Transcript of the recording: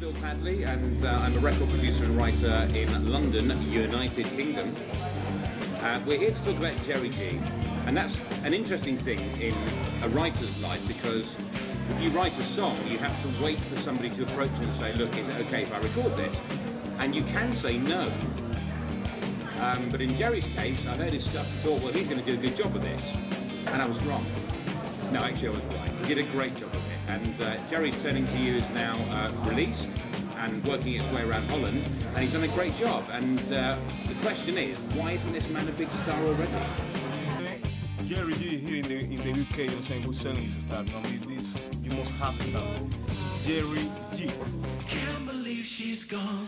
Bill Padley, and uh, I'm a record producer and writer in London, United Kingdom. Uh, we're here to talk about Jerry G, and that's an interesting thing in a writer's life because if you write a song, you have to wait for somebody to approach you and say, look, is it okay if I record this? And you can say no. Um, but in Jerry's case, I heard his stuff and thought, well, he's going to do a good job of this. And I was wrong. No, actually I was right. He did a great job of it. And uh, Jerry's Turning to You is now uh, released and working its way around Holland, and he's done a great job. And uh, the question is, why isn't this man a big star already? Jerry G here in the in the UK, you're saying who's selling his stuff. I mean, this you must have this album. Jerry G. Can't believe she's gone.